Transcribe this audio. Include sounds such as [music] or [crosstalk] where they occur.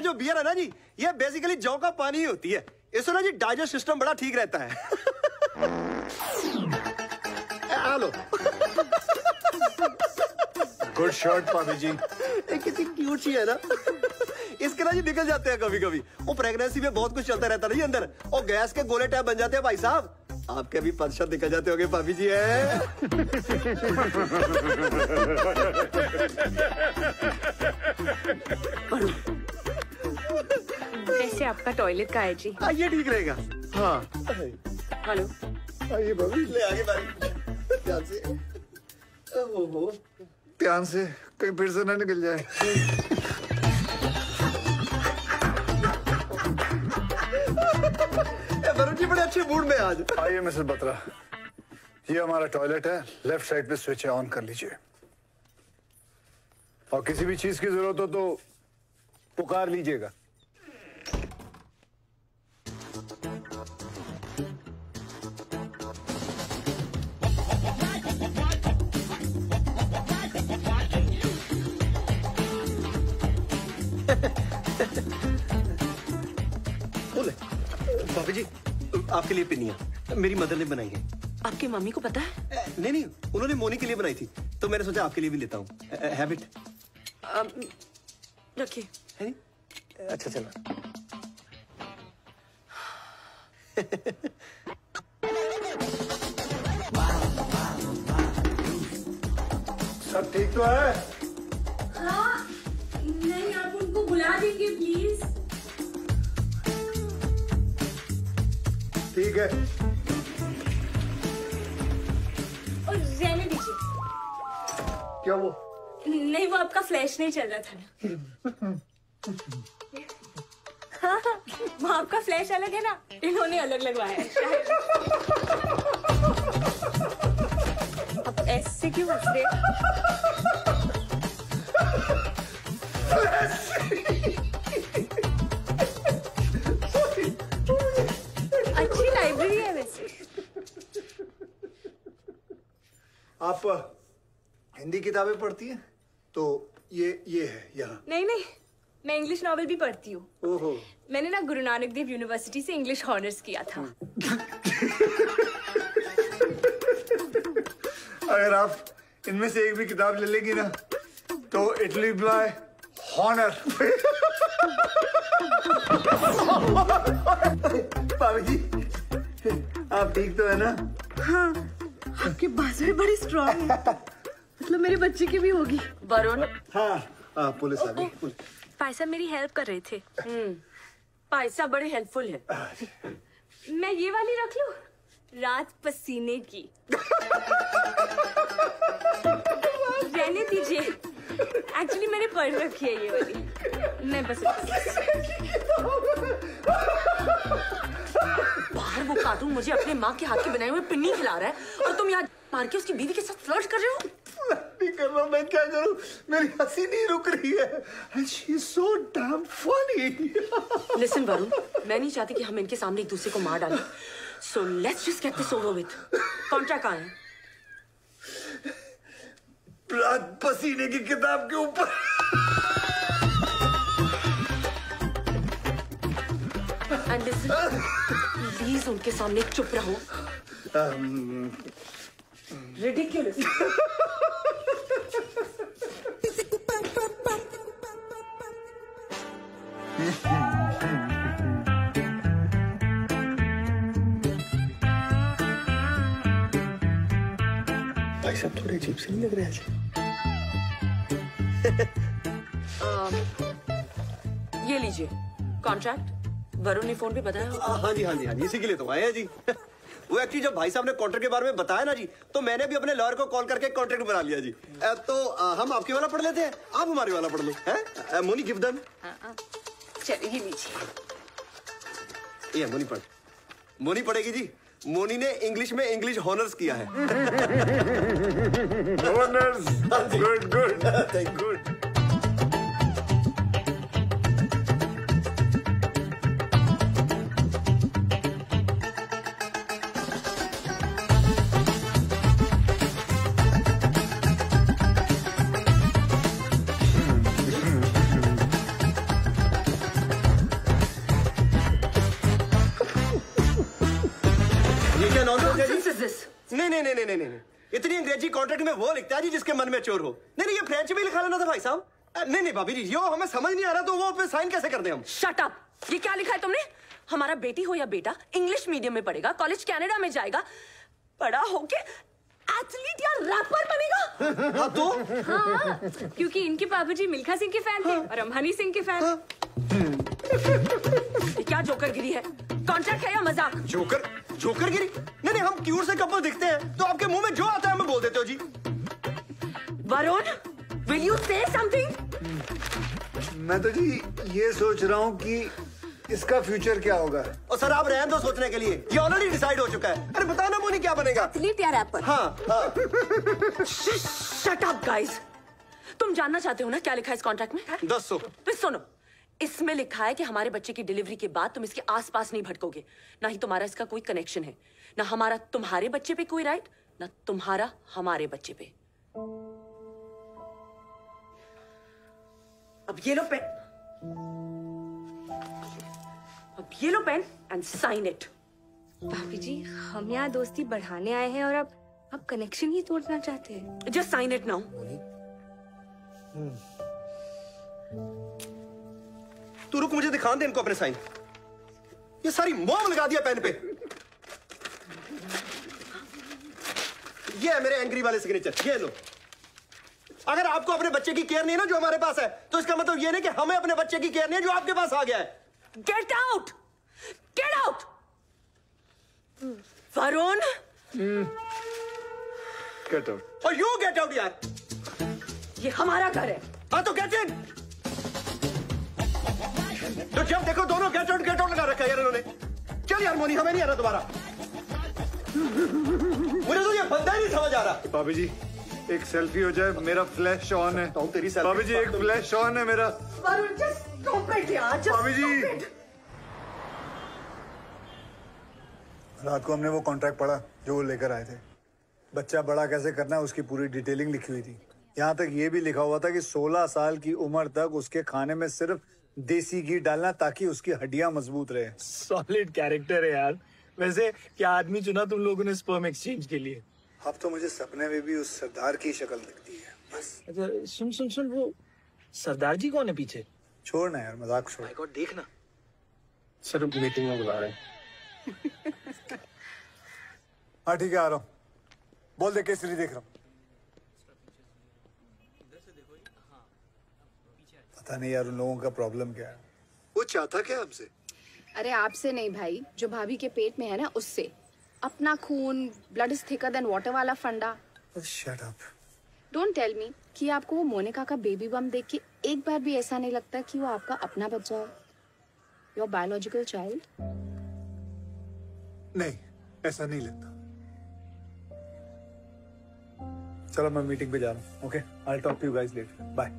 ये जो बियर है ना जी ये बेसिकली जौ का पानी ही होती है। इससे ना जी डाइजेस्ट सिस्टम बड़ा ठीक रहता है। हेलो गुड शर्ट भाभी जी ये कितनी क्यूट सी है ना। [laughs] इसके ना जी निकल जाते हैं कभी कभी वो प्रेगनेंसी में बहुत कुछ चलता रहता नहीं अंदर। और गैस के गोले टैप बन जाते हैं भाई साहब। आपके भी पंचर निकल जाते होंगे भाभी जी है। कैसे आपका टॉयलेट का है जी। हाँ, ये ठीक रहेगा। हाँ। हेलो। आइए ले आगे भाई ध्यान से। ओहो। ध्यान से कहीं फिर से ना निकल जाए। वरुण जी बड़े अच्छे मूड में आज। आइए मिसेस बत्रा। ये हमारा टॉयलेट है। लेफ़्ट साइड पे स्विच ऑन कर लीजिए। और किसी भी चीज़ की ज़रूरत हो तो पुकार लीजिएगा। बोले। भाभी जी आपके लिए पिनिया मेरी मदर ने बनाई है। आपकी मम्मी को पता है? नहीं नहीं उन्होंने मोनी के लिए बनाई थी। तो मैंने सोचा आपके लिए भी लेता हूँ। हैबिट रखिए। है नहीं? अच्छा चलो। सब ठीक तो है? हाँ नहीं आप उनको बुला देंगे प्लीज़ ठीक है। और रहने दीजिए। क्या वो? नहीं वो आपका फ्लैश नहीं चल रहा था ना। हाँ, [laughs] हाँ वो आपका फ्लैश अलग है ना? इन्होंने अलग लगवाया अब ऐसे क्यों हंस रहे आप हिंदी किताबें पढ़ती हैं? तो ये ये है यहाँ। नहीं नहीं मैं इंग्लिश नॉवेल भी पढ़ती हूँ। ओहो। मैंने ना गुरु नानक देव यूनिवर्सिटी से इंग्लिश हॉनर्स किया था। [laughs] अगर आप इनमें से एक भी किताब ले लेंगी ना तो इटली बाय हॉनर [laughs] भाभी जी आप ठीक तो है ना? आपकी बांसुरी बड़ी स्ट्रांग है। मतलब मेरे बच्चे की भी होगी। वरुण। हाँ हाँ पुलिस आ गई भाई साहब मेरी हेल्प कर रहे थे। पैसा बड़े हेल्पफुल है। मैं ये वाली रख लू? रात पसीने की। रहने दीजिए। एक्चुअली मैंने पढ़ रखी है ये वाली। मैं बस वो कार्टून मुझे अपने माँ के हाथ के बनाए हुए पिन्नी खिला रहा है। और तुम यहाँ मार के उसकी बीवी के साथ फ्लर्ट कर रहे हो? नहीं कर रहा मैं क्या करूँ? मेरी हँसी नहीं रुक रही है। And she is so damn funny listen Varun मैं नहीं चाहती कि हम इनके सामने एक दूसरे को मार डालें। So let's just get this over with contract कहाँ है? रात पसीने की किताब के ऊपर। एंड लिसन प्लीज़ उनके सामने चुप रहो। रिडिक्यूलस भाई साहब थोड़े अजीब से नहीं लग रहे आज। ये लीजिए। कॉन्ट्रैक्ट वरुण ने फ़ोन पे बताया होगा। हाँ हाँ जी हाँ जी हाँ जी इसी के लिए तो आए हैं जी। वो एक्चुअली जब भाई साहब ने कॉन्ट्रैक्ट के बारे में बताया ना जी तो मैंने भी अपने लॉयर को कॉल करके कॉन्ट्रैक्ट बना लिया जी। तो हम आपके वाला पढ़ लेते हैं। आप हमारे वाला पढ़ लो हैं? मोनी गिव देम चलिए लीजिए। ये मोनी पढ़। मोनी पढ़ेगी जी। मोनी ने इंग्लिश में इंग्लिश हॉनर्स किया है। ऑनर्स गुड गुड गुड नहीं नहीं नहीं नहीं नहीं। इतनी अंग्रेज़ी कॉन्ट्रैक्ट में वो लिखता है जी जिसके मन में चोर हो। नहीं नहीं ये फ्रेंच में लिखा लेना था भाई साहब। नहीं नहीं भाभी जी यो हमें समझ नहीं आ रहा तो वो पे साइन कैसे कर दे हम? शट अप ये क्या लिखा है तुमने? हमारा बेटी हो या बेटा इंग्लिश मीडियम में पढ़ेगा कॉलेज कनाडा में जाएगा बड़ा होके एथलीट या रैपर बनेगा। हाँ तो? हाँ क्योंकि इनके बाबूजी मिल्खा सिंह के फ़ैन थे और हम हनी सिंह के फ़ैन ये क्या जोकर गिरी है? कॉन्ट्रैक्ट है या मज़ाक? जोकर जोकर गिरी नहीं नहीं हम क्यूर से कपल दिखते हैं। तो आपके मुँह में जो आता है हमें बोल देते हो जी। Varun will you say something मैं तो जी ये सोच रहा हूँ कि इसका फ्यूचर क्या होगा? और सर आप रहने दो सोचने के लिए। ये ऑलरेडी डिसाइड हो चुका है। अरे बताना मोनी क्या बनेगा? एथलीट या रैपर हाँ हाँ। शट अप गाइस तुम जानना चाहते हो ना क्या लिखा है इस कॉन्ट्रैक्ट में? दस सौ। तो सुनो। इसमें लिखा है कि हमारे बच्चे की डिलीवरी के बाद तुम इसके आसपास नहीं भटकोगे। ना ही तुम्हारा इसका कोई कनेक्शन है। ना हमारा तुम्हारे बच्चे पे कोई राइट ना तुम्हारा हमारे बच्चे पे। अब ये लो पेन अब ये लो पेन एंड साइन इट भाभी जी हम यहाँ दोस्ती बढ़ाने आए हैं और अब अब कनेक्शन ही तोड़ना चाहते हैं। जस्ट साइन इट नाउ तू रुक मुझे दिखा दे इनको अपने साइन। ये सारी मोम लगा दिया पेन पे। ये है मेरे एंग्री वाले सिग्नेचर ये लो। अगर आपको अपने बच्चे की केयर नहीं है ना जो हमारे पास है तो इसका मतलब ये नहीं कि हमें अपने बच्चे की केयर नहीं है जो आपके पास आ गया है। Get out get out Varun? Get out और यू गेट आउट यार। ये हमारा घर है। हाँ तो गेट इन तो जब देखो दोनों गेट आउट गेट आउट लगा रखा है यार इन्होंने। चल यार मोनी हमें नहीं आना दोबारा। मुझे तो ये बंदा ही नहीं समझ आ रहा। भाभी जी एक सेल्फी हो जाए मेरा फ्लैश ऑन है। तो तेरी selfie भाभी जी एक फ्लैश ऑन है मेरा। वरुण जस्ट स्टॉप इट यार just भाभी जी। रात को हमने वो कॉन्ट्रैक्ट पढ़ा जो वो लेकर आए थे। बच्चा बड़ा कैसे करना है उसकी पूरी डिटेलिंग लिखी हुई थी। यहाँ तक ये भी लिखा हुआ था कि 16 साल की उम्र तक उसके खाने में सिर्फ़ देसी घी डालना ताकि उसकी हड्डियाँ मज़बूत रहे। सॉलिड कैरेक्टर है यार। वैसे क्या आदमी चुना तुम लोगों ने स्पर्म एक्सचेंज के लिए? अब तो मुझे सपने में भी उस सरदार की शक्ल दिखती है। बस। अच्छा सुन सुन सुन वो सरदार जी कौन है पीछे? छोड़ना यार मज़ाक छोड़। गॉड देखना। सर मीटिंग में बुला रहे हैं। हाँ ठीक है आ रहा हूँ। बोल दे केसरी देख रहा हूँ। पता नहीं यार उन लोगों का प्रॉब्लम क्या है। वो चाहता क्या हमसे? अरे आपसे नहीं भाई जो भाभी के पेट में है ना उससे। अपना खून blood is thicker than water वाला फंडा। Shut up don't tell me कि आपको वो मोनिका का बेबी बम देख के एक बार भी ऐसा नहीं लगता कि वो आपका अपना बच्चा है। योर बायोलॉजिकल चाइल्ड नहीं ऐसा नहीं लगता। चलो मैं मीटिंग पे जा रहा हूँ okay I talk to you guys later bye